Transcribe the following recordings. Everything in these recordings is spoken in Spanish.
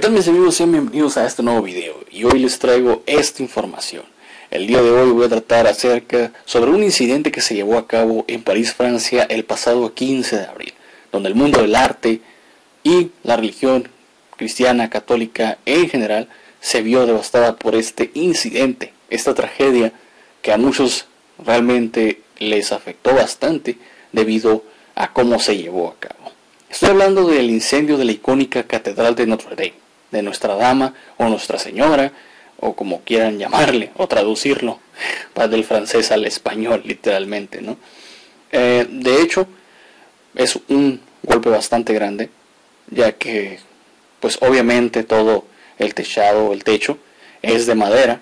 tal mis amigos? Sean bienvenidos a este nuevo video y hoy les traigo esta información. El día de hoy voy a tratar acerca sobre un incidente que se llevó a cabo en París, Francia el pasado 15 de abril, donde el mundo del arte y la religión cristiana católica en general se vio devastada por este incidente, esta tragedia que a muchos realmente les afectó bastante debido a cómo se llevó a cabo. Estoy hablando del incendio de la icónica Catedral de Notre Dame, de Nuestra Dama o Nuestra Señora, o como quieran llamarle o traducirlo, del francés al español literalmente, ¿no? Eh, de hecho, es un golpe bastante grande, ya que, pues obviamente todo el techado, el techo, es de madera,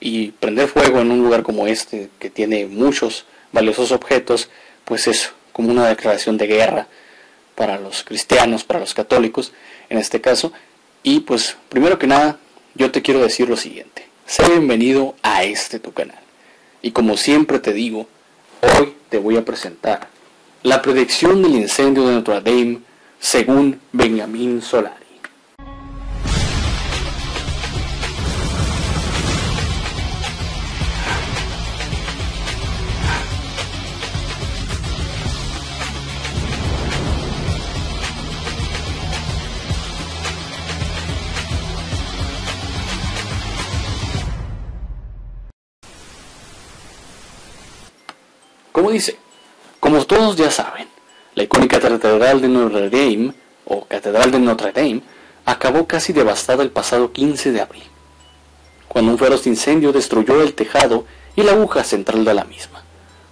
y prender fuego en un lugar como este, que tiene muchos valiosos objetos, pues es como una declaración de guerra para los cristianos, para los católicos, en este caso. Y pues, primero que nada, yo te quiero decir lo siguiente. Sé bienvenido a este tu canal. Y como siempre te digo, hoy te voy a presentar la predicción del incendio de Notre Dame según Benjamín Solari. Dice, como todos ya saben, la icónica Catedral de Notre Dame, o Catedral de Notre Dame, acabó casi devastada el pasado 15 de abril, cuando un feroz incendio destruyó el tejado y la aguja central de la misma.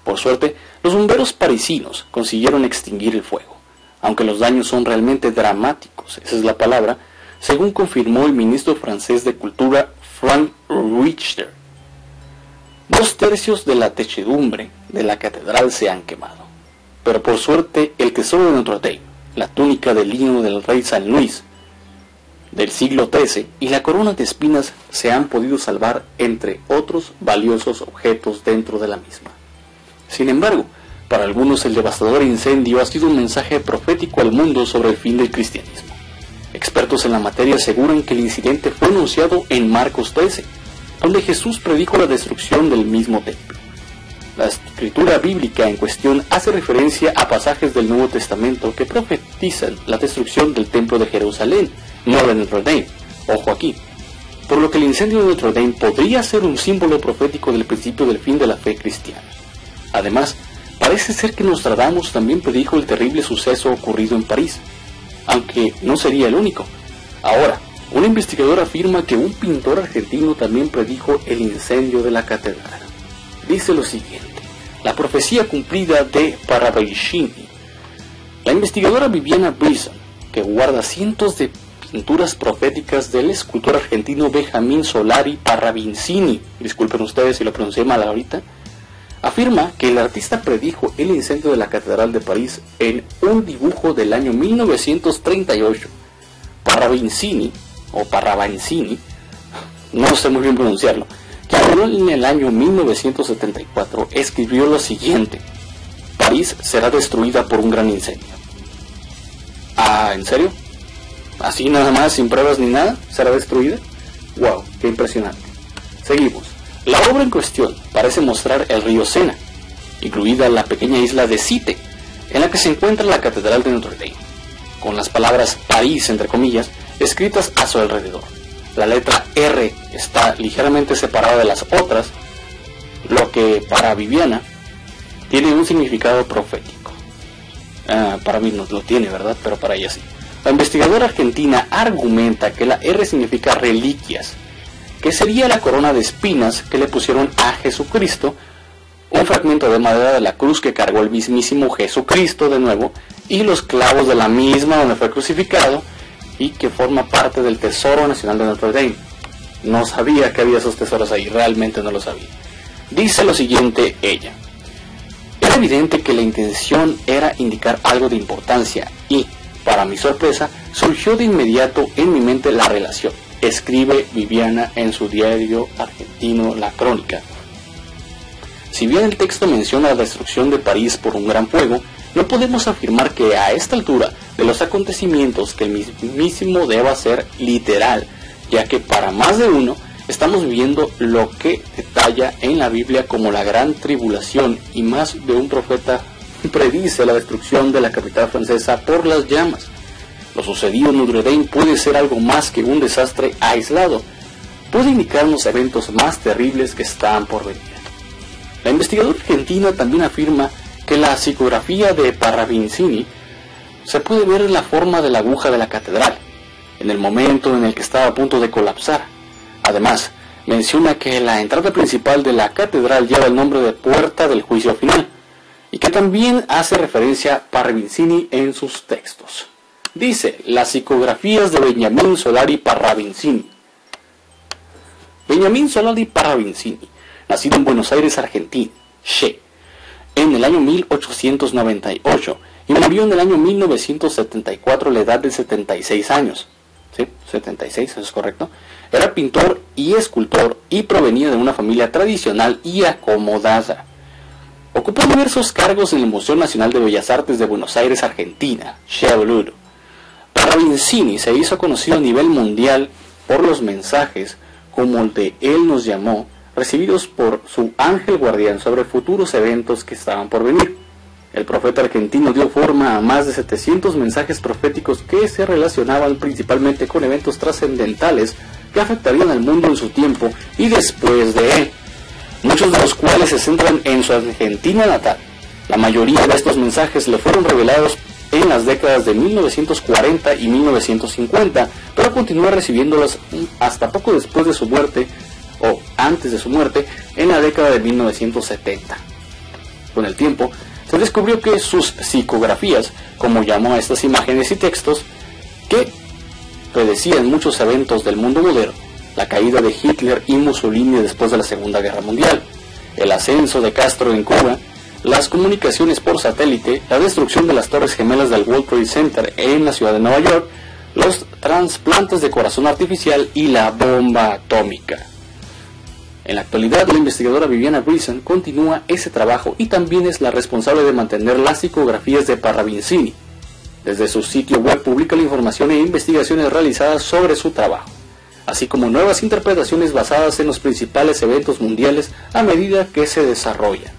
Por suerte, los bomberos parisinos consiguieron extinguir el fuego, aunque los daños son realmente dramáticos, esa es la palabra, según confirmó el ministro francés de Cultura Frank Richter Dos tercios de la techedumbre de la catedral se han quemado. Pero por suerte el tesoro de Notre Dame, la túnica de lino del rey San Luis del siglo XIII y la corona de espinas se han podido salvar entre otros valiosos objetos dentro de la misma. Sin embargo, para algunos el devastador incendio ha sido un mensaje profético al mundo sobre el fin del cristianismo. Expertos en la materia aseguran que el incidente fue anunciado en Marcos 13, donde Jesús predijo la destrucción del mismo templo. La escritura bíblica en cuestión hace referencia a pasajes del Nuevo Testamento que profetizan la destrucción del templo de Jerusalén, no de Notre Dame. Ojo aquí. Por lo que el incendio de Notre Dame podría ser un símbolo profético del principio del fin de la fe cristiana. Además, parece ser que Nostradamus también predijo el terrible suceso ocurrido en París, aunque no sería el único. Ahora, un investigador afirma que un pintor argentino también predijo el incendio de la catedral. Dice lo siguiente, la profecía cumplida de Parravicini. La investigadora Viviana Brison, que guarda cientos de pinturas proféticas del escultor argentino Benjamín Solari Parravicini, disculpen ustedes si lo pronuncié mal ahorita, afirma que el artista predijo el incendio de la Catedral de París en un dibujo del año 1938. Parravicini o Parravanzini, no sé muy bien pronunciarlo, en el año 1974 escribió lo siguiente, París será destruida por un gran incendio. Ah, ¿en serio? ¿Así nada más, sin pruebas ni nada? ¿Será destruida? ¡Wow! ¡Qué impresionante! Seguimos. La obra en cuestión parece mostrar el río Sena, incluida la pequeña isla de Cite, en la que se encuentra la Catedral de Notre Dame, con las palabras París, entre comillas, escritas a su alrededor. La letra R está ligeramente separada de las otras, lo que para Viviana tiene un significado profético. Ah, para mí no lo tiene, ¿verdad? Pero para ella sí. La investigadora argentina argumenta que la R significa reliquias, que sería la corona de espinas que le pusieron a Jesucristo, un fragmento de madera de la cruz que cargó el mismísimo Jesucristo de nuevo, y los clavos de la misma donde fue crucificado, que forma parte del Tesoro Nacional de Notre Dame. No sabía que había esos tesoros ahí, realmente no lo sabía. Dice lo siguiente ella. Era evidente que la intención era indicar algo de importancia y, para mi sorpresa, surgió de inmediato en mi mente la relación. Escribe Viviana en su diario argentino La Crónica. Si bien el texto menciona la destrucción de París por un gran fuego, no podemos afirmar que a esta altura de los acontecimientos que el mismísimo deba ser literal, ya que para más de uno estamos viviendo lo que detalla en la Biblia como la gran tribulación y más de un profeta predice la destrucción de la capital francesa por las llamas. Lo sucedido en Dame puede ser algo más que un desastre aislado, puede indicarnos eventos más terribles que están por venir. La investigadora argentina también afirma que la psicografía de Parravincini se puede ver en la forma de la aguja de la catedral, en el momento en el que estaba a punto de colapsar. Además, menciona que la entrada principal de la catedral lleva el nombre de Puerta del Juicio Final, y que también hace referencia a Parravincini en sus textos. Dice, las psicografías de Benjamín Solari Parravincini. Benjamín Solari Parravincini, nacido en Buenos Aires, Argentina, Che, en el año 1898 y murió en el año 1974 a la edad de 76 años. ¿Sí? 76, eso es correcto. Era pintor y escultor y provenía de una familia tradicional y acomodada. Ocupó diversos cargos en el Museo Nacional de Bellas Artes de Buenos Aires, Argentina, Para Parravincini se hizo conocido a nivel mundial por los mensajes como el de Él nos llamó, recibidos por su ángel guardián sobre futuros eventos que estaban por venir. El profeta argentino dio forma a más de 700 mensajes proféticos que se relacionaban principalmente con eventos trascendentales que afectarían al mundo en su tiempo y después de él, muchos de los cuales se centran en su Argentina natal. La mayoría de estos mensajes le fueron revelados en las décadas de 1940 y 1950, pero continuó recibiéndolas hasta poco después de su muerte o antes de su muerte en la década de 1970. Con el tiempo, se descubrió que sus psicografías, como llamó a estas imágenes y textos, que predecían muchos eventos del mundo moderno, la caída de Hitler y Mussolini después de la Segunda Guerra Mundial, el ascenso de Castro en Cuba, las comunicaciones por satélite, la destrucción de las torres gemelas del World Trade Center en la ciudad de Nueva York, los trasplantes de corazón artificial y la bomba atómica. En la actualidad, la investigadora Viviana Brison continúa ese trabajo y también es la responsable de mantener las psicografías de Parravincini. Desde su sitio web publica la información e investigaciones realizadas sobre su trabajo, así como nuevas interpretaciones basadas en los principales eventos mundiales a medida que se desarrollan.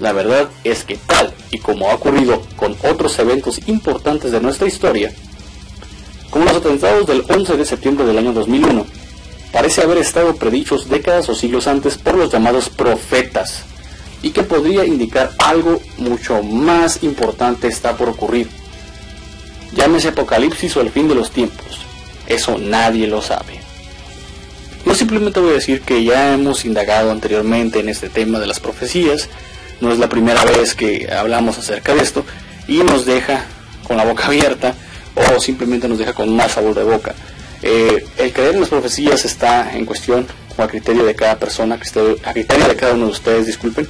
La verdad es que tal y como ha ocurrido con otros eventos importantes de nuestra historia, como los atentados del 11 de septiembre del año 2001, parece haber estado predichos décadas o siglos antes por los llamados profetas, y que podría indicar algo mucho más importante está por ocurrir. Llámese Apocalipsis o el fin de los tiempos. Eso nadie lo sabe. Yo simplemente voy a decir que ya hemos indagado anteriormente en este tema de las profecías. No es la primera vez que hablamos acerca de esto y nos deja con la boca abierta o simplemente nos deja con más sabor de boca. Eh, el creer en las profecías está en cuestión o a criterio de cada persona, a criterio de cada uno de ustedes, disculpen,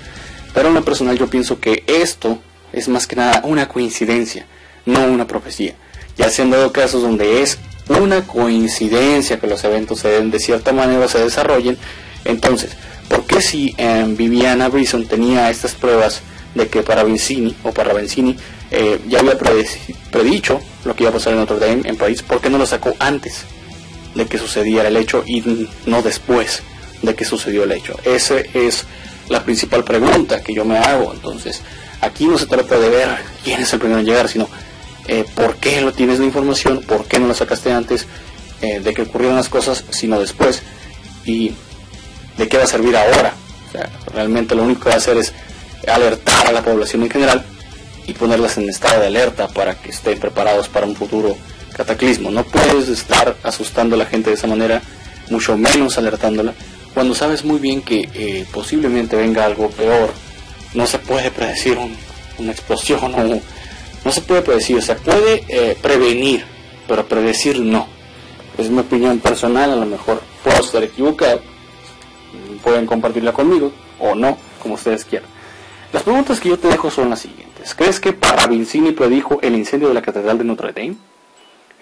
pero en lo personal yo pienso que esto es más que nada una coincidencia, no una profecía. Ya se han dado casos donde es una coincidencia que los eventos se den de cierta manera se desarrollen, entonces, ¿por qué si eh, Viviana Brison tenía estas pruebas de que para Vincini o para Vincini eh, ya había predicho lo que iba a pasar en Notre Dame en París, ¿por qué no lo sacó antes? De que sucediera el hecho y no después de que sucedió el hecho. Esa es la principal pregunta que yo me hago. Entonces, aquí no se trata de ver quién es el primero en llegar, sino eh, por qué no tienes la información, por qué no la sacaste antes eh, de que ocurrieron las cosas, sino después. Y de qué va a servir ahora. realmente lo único que va a hacer es alertar a la población en general y ponerlas en estado de alerta para que estén preparados para un futuro cataclismo. No puedes estar asustando a la gente de esa manera, mucho menos alertándola, cuando sabes muy bien que eh, posiblemente venga algo peor. No se puede predecir una explosión o no se puede predecir, se puede eh, prevenir, pero predecir no. Es mi opinión personal, a lo mejor puedo estar equivocado, pueden compartirla conmigo o no, como ustedes quieran. Las preguntas que yo te dejo son las siguientes. ¿Crees que Paravincini predijo el incendio de la Catedral de Notre Dame?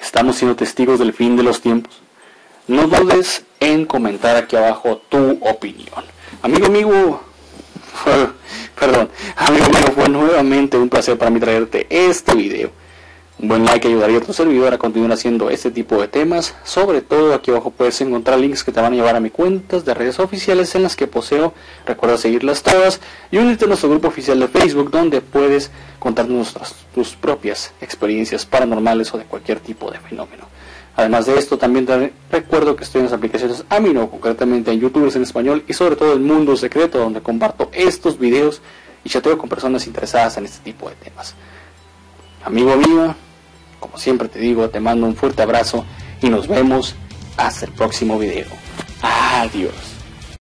Estamos siendo testigos del fin de los tiempos. No dudes en comentar aquí abajo tu opinión. Amigo, amigo, perdón, amigo mío, fue nuevamente un placer para mí traerte este video. Un buen like ayudaría a tu servidor a continuar haciendo este tipo de temas. Sobre todo aquí abajo puedes encontrar links que te van a llevar a mis cuentas de redes oficiales en las que poseo. Recuerda seguirlas todas y unirte a nuestro grupo oficial de Facebook donde puedes contarnos tus propias experiencias paranormales o de cualquier tipo de fenómeno. Además de esto, también te recuerdo que estoy en las aplicaciones Amino, concretamente en YouTube en español y sobre todo en Mundo Secreto, donde comparto estos videos y chateo con personas interesadas en este tipo de temas. Amigo mío, como siempre te digo, te mando un fuerte abrazo y nos vemos hasta el próximo video. Adiós.